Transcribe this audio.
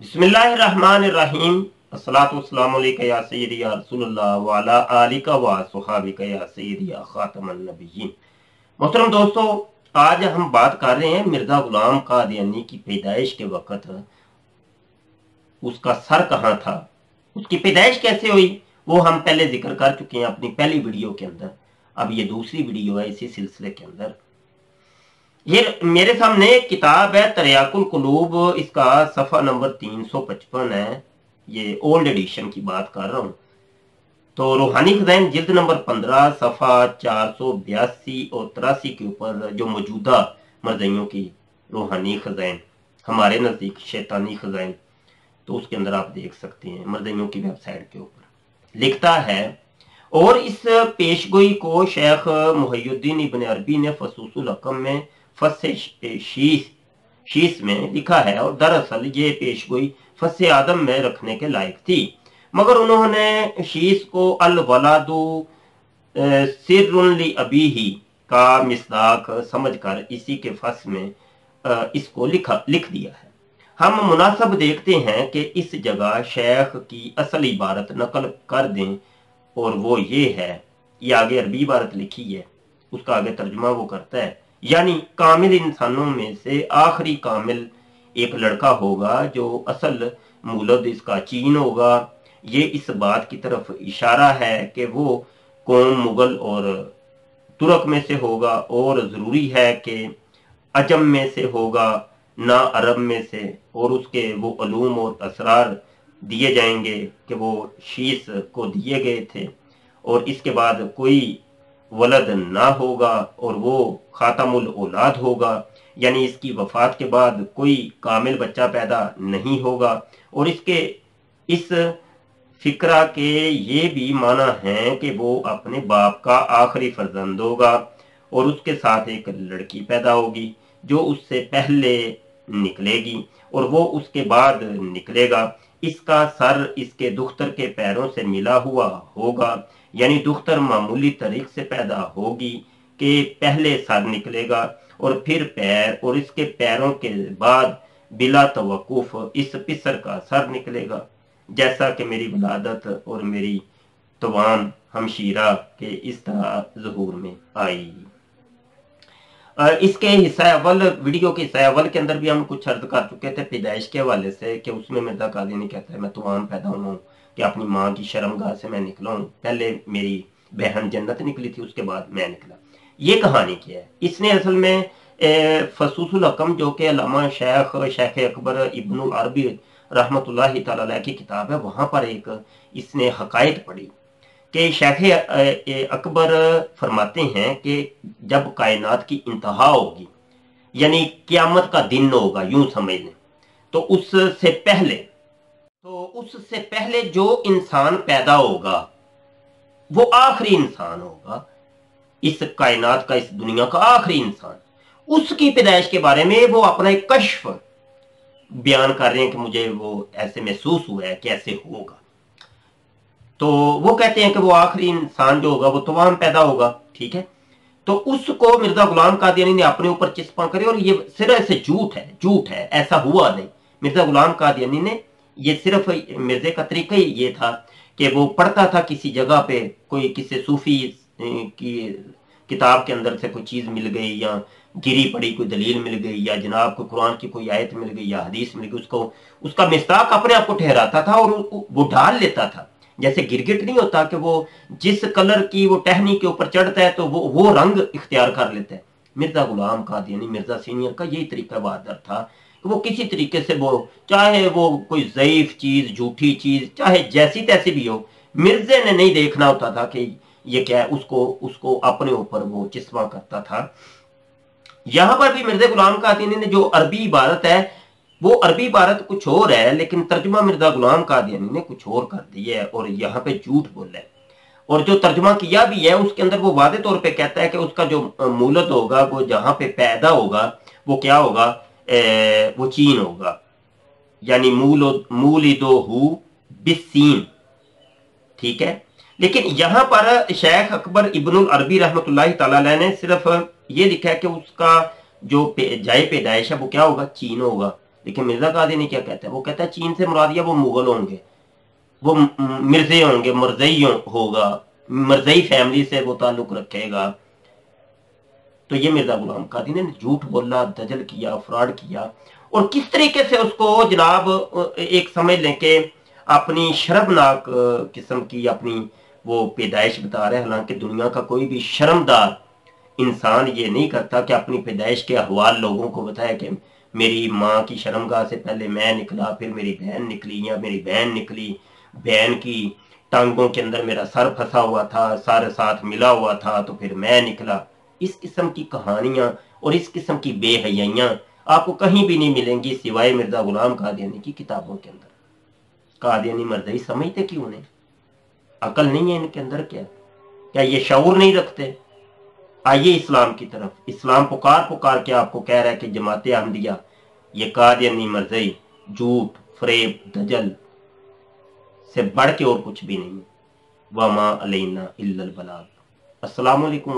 बिस्मिल्लाहिर्रहमानिर्रहीम। मोहतरम दोस्तों, आज हम बात कर रहे हैं मिर्ज़ा गुलाम कादियानी की पैदाइश के वक्त। उसका सर कहाँ था? उसकी पैदाइश कैसे हुई? वो हम पहले ज़िक्र कर चुके हैं अपनी पहली वीडियो के अंदर। अब ये दूसरी वीडियो है इसी सिलसिले के अंदर। ये मेरे सामने किताब है, तरियाकुल कुलूब। इसका सफ़ा नंबर 355 है। ये ओल्ड एडिशन की बात कर रहा हूँ। तो रूहानी खजैन जिल्द नंबर 15 सफ़ा चार सौ बयासी और तिरासी के ऊपर जो मौजूदा मरजइयों की रूहानी खजैन, हमारे नज़दीक शैतानी खजैन तो उसके अंदर आप देख सकते हैं मरदइयों की वेबसाइट के ऊपर। लिखता है, और इस पेशगोई को शेख मुहयुद्दीन इबन अरबी ने हकम में फस शीश शीस में लिखा है, और दरअसल ये पेशगोई फस आदम में रखने के लायक थी। मगर उन्होंने शीश को अल वलादू सिरली अबी ही का मिसदाक समझकर इसी के फस में इसको लिखा लिख दिया है। हम मुनासब देखते हैं कि इस जगह शेख की असल इबारत नकल कर दें, और वो ये है। ये आगे अरबी इबारत लिखी है। उसका आगे तर्जुमा वो करता है। यानी कामिल इंसानों में से आखिरी कामिल एक लड़का होगा जो असल मूलद इसका चीन होगा। ये इस बात की तरफ़ इशारा है कि वो कौम मुगल और तुर्क में से होगा और ज़रूरी है कि अजम में से होगा, ना अरब में से, और उसके वो अलूम और असरार दिए जाएँगे कि वो शीश को दिए गए थे। और इसके बाद कोई वलद ना होगा और वो खातमुल औलाद होगा। यानी इसकी वफात के बाद कोई कामिल बच्चा पैदा नहीं होगा। और इसके, इस फिक्रा के ये भी माना है कि वो अपने बाप का आखिरी फर्जंद होगा और उसके साथ एक लड़की पैदा होगी जो उससे पहले निकलेगी और वो उसके बाद निकलेगा। इसका सर इसके दुख्तर के पैरों से मिला हुआ होगा, यानी दुख्तर मामूली तरीक से पैदा होगी कि पहले सर निकलेगा और फिर पैर और इसके पैरों के बाद बिला तवकुफ इस पिसर का सर निकलेगा। जैसा कि मेरी वलादत और मेरी तवान हमशीरा के इस तरह जहूर में आई। इसके हिस्सा अव्वल वीडियो के हिस्सा के अंदर भी हम कुछ अर्ज़ कर चुके थे पैदाइश के हवाले से कि उसमें मिर्ज़ा काजी नहीं कहता है, मैं तुआम पैदा हुआ हूँ कि अपनी माँ की शर्मगाह से मैं निकला हूँ। पहले मेरी बहन जन्नत निकली थी, उसके बाद मैं निकला। ये कहानी क्या है। इसने असल में फसूसुल हकम जो कि अलामा शेख शेख अकबर इब्न अरबी रहमत की किताब है, वहाँ पर एक इसने हकायत पढ़ी। कि शेख अकबर फरमाते हैं कि जब कायनात की इंतहा होगी, यानी क्यामत का दिन होगा यूँ समझ लें तो उससे पहले तो उससे पहले जो इंसान पैदा होगा, वो आखिरी इंसान होगा। इस कायनात का, इस दुनिया का आखिरी इंसान। उसकी पैदाइश के बारे में वो अपना एक कश्फ बयान कर रहे हैं कि मुझे वो ऐसे महसूस हुआ है कि ऐसे होगा। तो वो कहते हैं कि वो आखिरी इंसान जो होगा, वो तमाम पैदा होगा, ठीक है? तो उसको मिर्ज़ा गुलाम कादियानी ने अपने ऊपर चिस्पा करी और ये सिर्फ़ से झूठ है झूठ है, ऐसा हुआ नहीं। मिर्ज़ा गुलाम कादियानी ने ये सिर्फ़ मिर्जे का तरीका ही ये था कि वो पढ़ता था किसी जगह पे, कोई किसी सूफी की किताब के अंदर से कोई चीज़ मिल गई या गिरी पड़ी, कोई दलील मिल गई या जनाब को कुरान की कोई आयत मिल गई या हदीस मिल गई, उसको, उसका मिस्ताक अपने आप को ठहराता था और वो ढाल लेता था। जैसे गिरगिट नहीं होता कि वो जिस कलर की वो टहनी के ऊपर चढ़ता है तो वो वो रंग इख्तियार कर लेता है। मिर्ज़ा गुलाम कादियानी मिर्ज़ा सीनियर का यही तरीका बहादुर था कि वो किसी तरीके से वो, चाहे वो कोई ज़यीफ चीज़, झूठी चीज़, चाहे जैसी तैसी भी हो, मिर्जे ने नहीं देखना होता था कि ये क्या है, उसको उसको अपने ऊपर वो चश्मा करता था। यहाँ पर भी मिर्ज़ा गुलाम कादियानी ने जो अरबी इबादत है वो अरबी भारत कुछ और है लेकिन तर्जुमा मिर्ज़ा गुलाम कादियानी ने कुछ और कर दिया है और यहाँ पे झूठ बोला है। और जो तर्जुमा किया भी है उसके अंदर वो वादे तौर पे कहता है कि उसका जो मूलत होगा वो जहाँ पे पैदा होगा वो क्या होगा? ए, वो चीन होगा। यानी मूल मूल दो बिसीन ठीक है? लेकिन यहाँ पर शेख अकबर इब्नुल अरबी रहमत ने सिर्फ़ ये लिखा है कि उसका जो जाए पैदाइश है वो क्या होगा? चीन होगा। लेकिन मिर्ज़ा कादियानी क्या कहता है? वो कहता है, चीन से मुरादिया वो मुगल होंगे, वो मिर्जे होंगे, मरजई होगा, मरजई फैमिली से वो ताल्लुक रखेगा। तो ये मिर्ज़ा गुलाम कादी ने झूठ बोला, दजल किया, फ्रॉड किया। और किस तरीके से उसको जनाब एक समझ लें कि अपनी शर्मनाक किस्म की अपनी वो पैदाइश बता रहे हैं, हालाँकि दुनिया का कोई भी शर्मदार इंसान ये नहीं करता कि अपनी पैदाइश के अहवाल लोगों को बताए कि मेरी माँ की शर्मगाह से पहले मैं निकला, फिर मेरी बहन निकली या मेरी बहन निकली। बहन की टांगों के अंदर मेरा सर फंसा हुआ था, सर साथ मिला हुआ था तो फिर मैं निकला। इस किस्म की कहानियाँ और इस किस्म की बेहयाइयाँ आपको कहीं भी नहीं मिलेंगी सिवाय मिर्ज़ा गुलाम कादियानी की किताबों के अंदर। कादियानी मर्दई समझते क्यों उन्हें अकल नहीं है इनके अंदर क्या? क्या ये शऊर नहीं रखते? आइए इस्लाम की तरफ़। इस्लाम पुकार पुकार के आपको कह रहा है कि जमात अहमदिया, ये कादियानी मर्जई झूठ फ्रेब दजल से बढ़ के और कुछ भी नहीं। वमा अलैना इल्लल बलाग। अस्सलाम वालेकुम